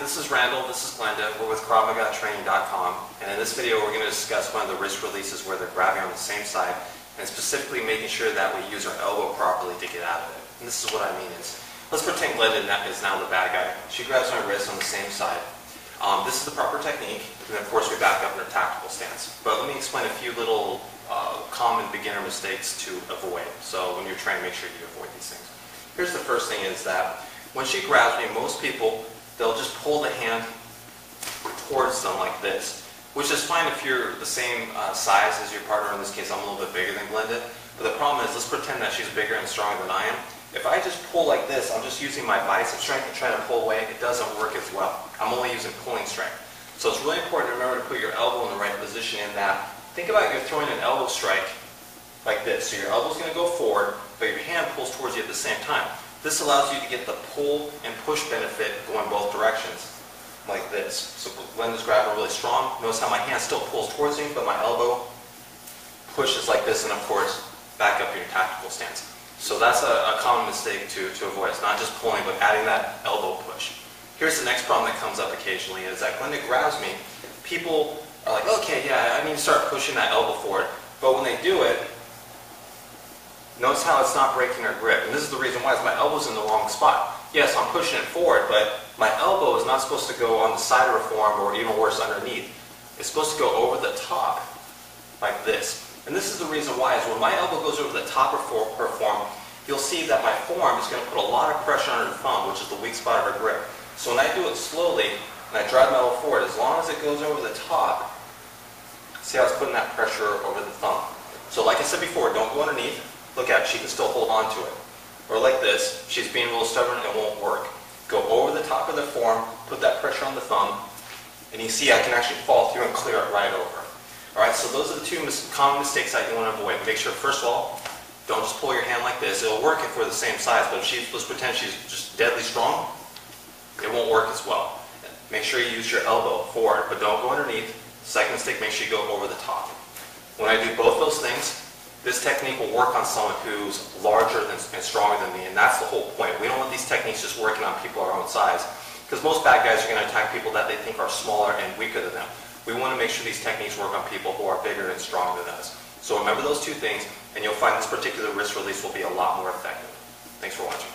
this is Randall, this is Glenda, we're with KravMagaTraining.com, and in this video we're going to discuss one of the wrist releases where they're grabbing on the same side, and specifically making sure that we use our elbow properly to get out of it. And this is what I mean is, let's pretend Glenda is now the bad guy. She grabs my wrist on the same side. Um, this is the proper technique, and of course we back up in a tactical stance. But let me explain a few little uh, common beginner mistakes to avoid. So when you're training, make sure you avoid these things. Here's the first thing is that when she grabs me, most people, they'll just pull the hand towards them like this, which is fine if you're the same uh, size as your partner. In this case, I'm a little bit bigger than Glenda. But the problem is, let's pretend that she's bigger and stronger than I am. If I just pull like this, I'm just using my bicep strength and trying to pull away. It doesn't work as well. I'm only using pulling strength. So it's really important to remember to put your elbow in the right position in that. Think about you're throwing an elbow strike like this. So your elbow's going to go forward, but your hand pulls towards you at the same time. This allows you to get the pull and push benefit going both directions, like this. So Glenda's grabbing really strong. Notice how my hand still pulls towards me, but my elbow pushes like this, and of course, back up your tactical stance. So that's a, a, common mistake to, to avoid. It's not just pulling, but adding that elbow push. Here's the next problem that comes up occasionally is that when it grabs me, people are like, okay, yeah, I need to start pushing that elbow forward. But when they do it, notice how it's not breaking our grip. And this is the reason why, is my elbow's in the wrong spot. Yes, I'm pushing it forward, but my elbow is not supposed to go on the side of her forearm or even worse, underneath. It's supposed to go over the top, like this. And this is the reason why, is when my elbow goes over the top of her forearm, you'll see that my forearm is going to put a lot of pressure on her thumb, which is the weak spot of her grip. So when I do it slowly, and I drive my elbow forward, as long as it goes over the top, see how it's putting that pressure over the thumb. So like I said before, don't go underneath. Look at she can still hold on to it. Or like this, she's being a little stubborn, it won't work. Go over the top of the form, put that pressure on the thumb, and you see I can actually fall through and clear it right over. All right, so those are the two mis common mistakes that you want to avoid. Make sure, first of all, don't just pull your hand like this. It'll work if we're the same size, but if she's, let's pretend she's just deadly strong, it won't work as well. Make sure you use your elbow forward, but don't go underneath. Second mistake, make sure you go over the top. When I do both those things, this technique will work on someone who's larger than, and stronger than me, and that's the whole point. We don't want these techniques just working on people our own size, because most bad guys are going to attack people that they think are smaller and weaker than them. We want to make sure these techniques work on people who are bigger and stronger than us. So remember those two things, and you'll find this particular wrist release will be a lot more effective. Thanks for watching.